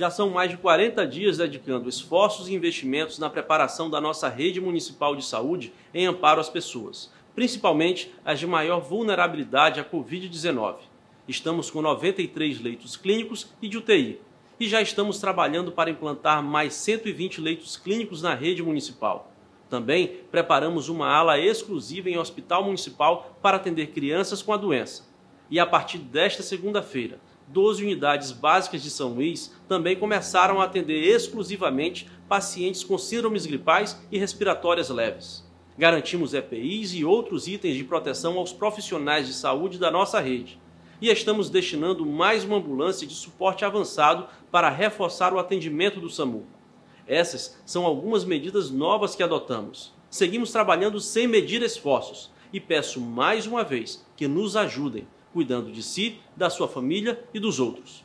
Já são mais de 40 dias dedicando esforços e investimentos na preparação da nossa rede municipal de saúde em amparo às pessoas, principalmente as de maior vulnerabilidade à Covid-19. Estamos com 93 leitos clínicos e de UTI, e já estamos trabalhando para implantar mais 120 leitos clínicos na rede municipal. Também preparamos uma ala exclusiva em hospital municipal para atender crianças com a doença. E a partir desta segunda-feira, 12 unidades básicas de São Luís também começaram a atender exclusivamente pacientes com síndromes gripais e respiratórias leves. Garantimos EPIs e outros itens de proteção aos profissionais de saúde da nossa rede. E estamos destinando mais uma ambulância de suporte avançado para reforçar o atendimento do SAMU. Essas são algumas medidas novas que adotamos. Seguimos trabalhando sem medir esforços e peço mais uma vez que nos ajudem cuidando de si, da sua família e dos outros.